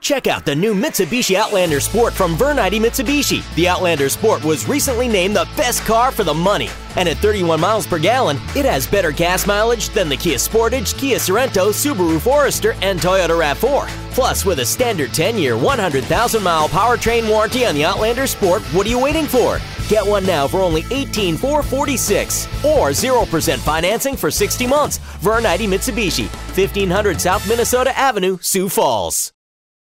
Check out the new Mitsubishi Outlander Sport from Vern Eide Mitsubishi. The Outlander Sport was recently named the best car for the money. And at 31 miles per gallon, it has better gas mileage than the Kia Sportage, Kia Sorento, Subaru Forester, and Toyota RAV4. Plus, with a standard 10-year, 100,000-mile powertrain warranty on the Outlander Sport, what are you waiting for? Get one now for only $18,446 or 0% financing for 60 months. Vern Eide Mitsubishi, 1500 South Minnesota Avenue, Sioux Falls.